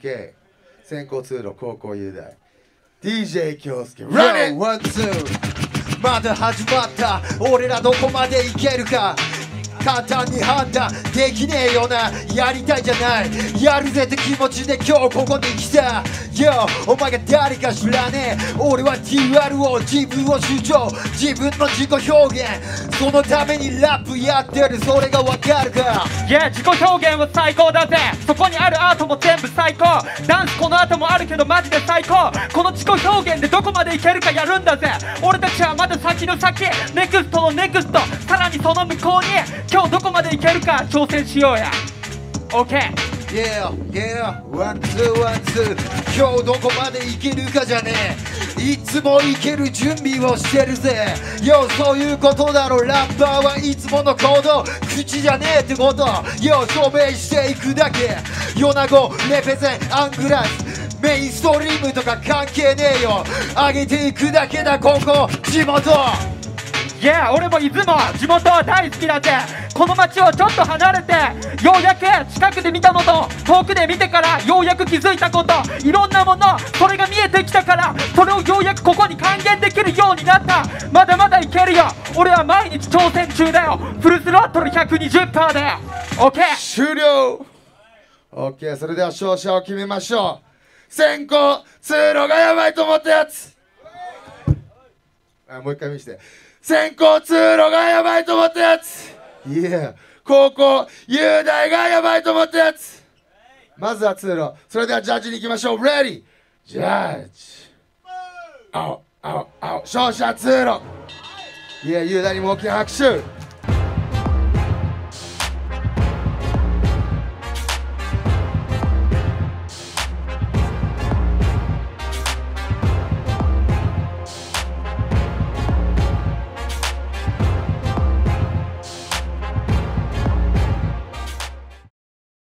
OK 先行通路高校雄大。DJ 京介 Run it! one, two まだ始まった。俺らどこまでいけるか。簡単に判断できねえよなやりたいじゃない。やるぜって気持ちで今日ここに来た。Yo お前が誰か知らねえ。俺は TRO 自分を主張。自分の自己表現。そのためにラップやってる。それがわかるか。Yeah 自己表現は最高だぜ。そこにあるアートも全部最高。ダンスこの後もあるけどマジで最高。この自己表現でどこまでいけるかやるんだぜ。俺たちはまだ先の先。ネクストのネクスト。さらにその向こうに。今日どこまでいけるか挑戦しようや。OK Yeah, yeah, one, two, one, two 今日どこまでいけるかじゃねえ。いつもいける準備をしてるぜ。よそういうことだろ。ラッパーはいつもの行動。口じゃねえってこと。よ証明していくだけ。ヨナゴレペゼンアングラス。メインストリームとか関係ねえよ。上げていくだけだここ地元。Yeah 俺も出雲地元は大好きだぜこの街をちょっと離れてようやく近くで見たのと遠くで見てからようやく気づいたこといろんなものそれが見えてきたからそれをようやくここに還元できるようになった。まだまだいけるよ。俺は毎日挑戦中だよ。フルスロットル120%だよ OK 終了。OK それでは勝者を決めましょう。先行通路がやばいと思ったやつ。あもう一回見せて。先行通路がやばいと思ったやつ。いや高校雄大がやばいと思ったやつ。まずは通路。それではジャッジに行きましょう。レディジャッジ青青青。勝者通路。いや雄大にも大きな拍手